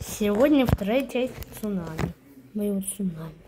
Сегодня вторая часть цунами. Моего цунами.